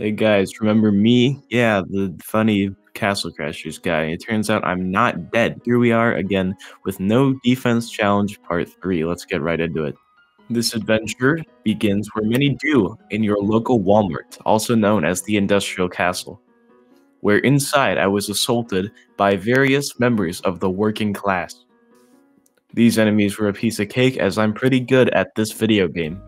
Hey guys, remember me? Yeah, the funny Castle Crashers guy. It turns out I'm not dead. Here we are again with No Defense Challenge Part 3. Let's get right into it. This adventure begins where many do in your local Walmart, also known as the Industrial Castle, where inside I was assaulted by various members of the working class. These enemies were a piece of cake as I'm pretty good at this video game.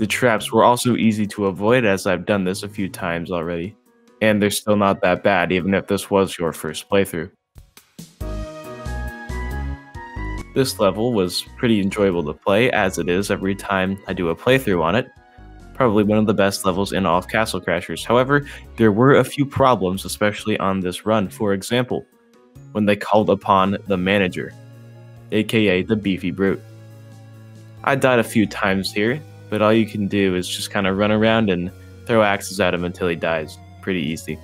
The traps were also easy to avoid as I've done this a few times already. And they're still not that bad even if this was your first playthrough. This level was pretty enjoyable to play as it is every time I do a playthrough on it. Probably one of the best levels in all of Castle Crashers. However, there were a few problems, especially on this run. For example, when they called upon the manager, aka the Beefy Brute. I died a few times here, but all you can do is just kind of run around and throw axes at him until he dies. Pretty easy.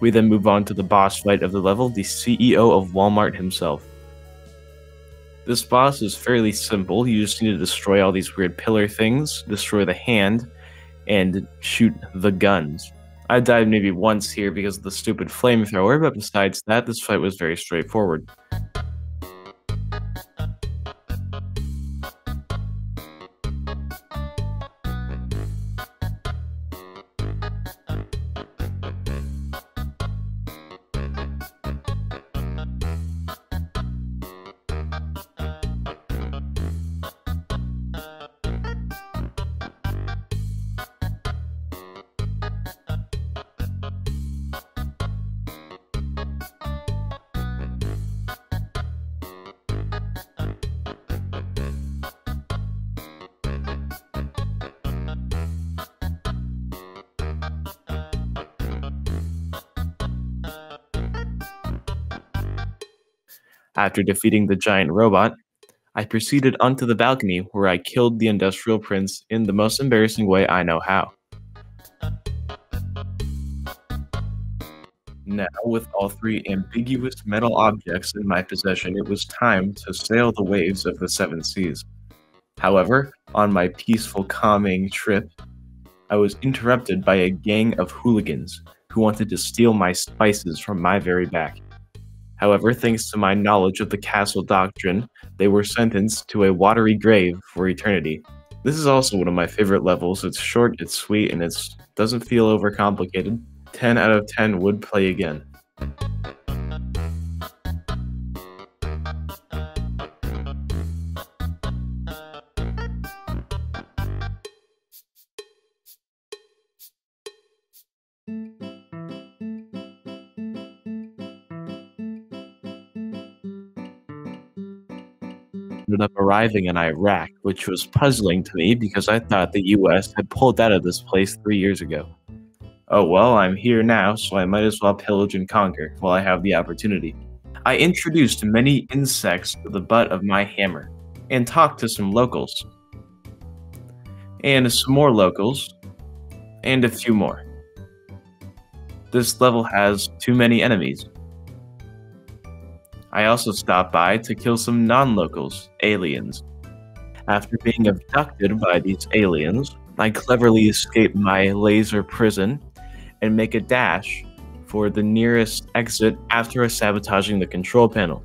We then move on to the boss fight of the level, the CEO of Walmart himself. This boss is fairly simple. You just need to destroy all these weird pillar things, destroy the hand, and shoot the guns. I died maybe once here because of the stupid flamethrower, but besides that, this fight was very straightforward. After defeating the giant robot, I proceeded onto the balcony where I killed the Industrial Prince in the most embarrassing way I know how. Now, with all three ambiguous metal objects in my possession, it was time to sail the waves of the seven seas. However, on my peaceful, calming trip, I was interrupted by a gang of hooligans who wanted to steal my spices from my very back. However, thanks to my knowledge of the castle doctrine, they were sentenced to a watery grave for eternity. This is also one of my favorite levels. It's short, it's sweet, and it doesn't feel overcomplicated. 10 out of 10 would play again. Ended up arriving in Iraq, which was puzzling to me because I thought the US had pulled out of this place three years ago. Oh well, I'm here now, so I might as well pillage and conquer while I have the opportunity. I introduced many insects to the butt of my hammer and talked to some locals. And some more locals, and a few more. This level has too many enemies, I also stopped by to kill some non locals, aliens. After being abducted by these aliens, I cleverly escape my laser prison and make a dash for the nearest exit after sabotaging the control panel.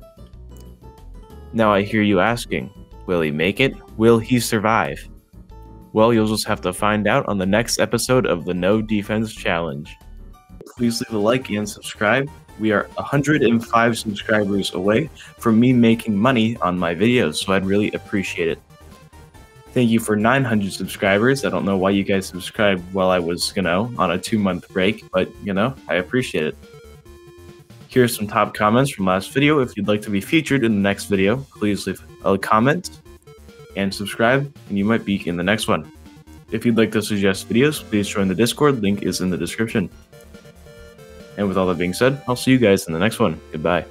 Now I hear you asking, will he make it? Will he survive? Well, you'll just have to find out on the next episode of the No Defense Challenge. Please leave a like and subscribe we are 105 subscribers away from me making money on my videos, so I'd really appreciate it. Thank you for 900 subscribers. I don't know why you guys subscribed while I was, you know, on a two month break, but, you know, I appreciate it. Here's some top comments from last video. If you'd like to be featured in the next video, please leave a comment and subscribe, and you might be in the next one. If you'd like to suggest videos, please join the Discord. Link is in the description. And with all that being said, I'll see you guys in the next one. Goodbye.